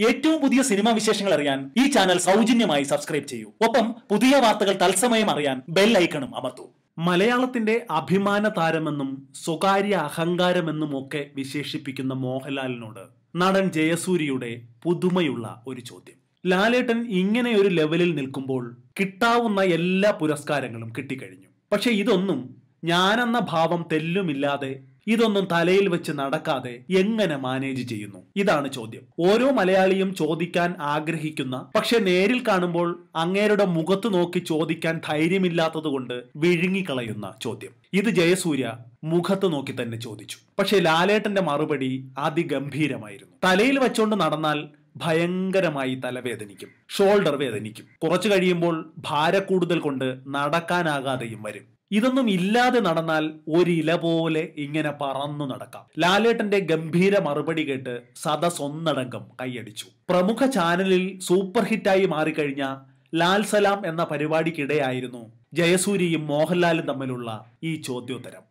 ഏറ്റവും പുതിയ സിനിമാ വിശേഷങ്ങൾ അറിയാൻ ഈ ചാനൽ സൗജന്യമായി സബ്സ്ക്രൈബ് ചെയ്യൂ. ഒപ്പം പുതിയ വാർത്തകൾ തത്സമയം അറിയാൻ ബെൽ ഐക്കണും അമർത്തൂ. മലയാളത്തിന്റെ അഭിമാന താരമെന്നും സ്വകാര്യ അഹങ്കാരമെന്നും ഒക്കെ വിശേഷിപ്പിക്കുന്ന മോഹൻലാലിനോട് നടൻ ജയസൂര്യയുടെ പുതുമയുള്ള ഒരു ചോദ്യം. ലാലേട്ടൻ ഇങ്ങനെ ഒരു ലെവലിൽ നിൽക്കുമ്പോൾ കിട്ടാവുന്ന എല്ലാ പുരസ്കാരങ്ങളും കിട്ടിക്കഴിഞ്ഞു. പക്ഷെ ഇതൊന്നും ഞാനെന്ന ഭാവം തെല്ലുമില്ലാതെ ഇതൊന്നും തലയിൽ വെച്ച് നടക്കാതെ എങ്ങനെ മാനേജ് ചെയ്യുന്നു? ഇതാണ് ചോദ്യം. ഓരോ മലയാളിയും ചോദിക്കാൻ ആഗ്രഹിക്കുന്ന പക്ഷെ നേരിൽ കാണുമ്പോൾ അങ്ങേരുടെ മുഖത്ത് നോക്കി ചോദിക്കാൻ ധൈര്യമില്ലാത്തതുകൊണ്ട് വിഴുങ്ങിക്കളയുന്ന ചോദ്യം. ഇത് ജയസൂര്യ മുഖത്ത് നോക്കി തന്നെ ചോദിച്ചു. പക്ഷെ ലാലേട്ടന്റെ മറുപടി അതിഗംഭീരമായിരുന്നു. തലയിൽ വെച്ചോണ്ട് നടന്നാൽ ഭയങ്കരമായി തലവേദനിക്കും ഷോൾഡർ വേദനിക്കും. കുറച്ചു കഴിയുമ്പോൾ ഭാര കൂടുതൽ കൊണ്ട് നടക്കാനാകാതെയും വരും. ഇതൊന്നും ഇല്ലാതെ നടന്നാൽ ഒരില പോലെ ഇങ്ങനെ പറന്നു നടക്കാം. ലാലേട്ടന്റെ ഗംഭീര മറുപടി കേട്ട് സദസ് ഒന്നടങ്കം കൈയടിച്ചു. പ്രമുഖ ചാനലിൽ സൂപ്പർ ഹിറ്റായി മാറിക്കഴിഞ്ഞ ലാൽ സലാം എന്ന പരിപാടിക്കിടെയായിരുന്നു ജയസൂരിയും മോഹൻലാലും തമ്മിലുള്ള ഈ ചോദ്യോത്തരം.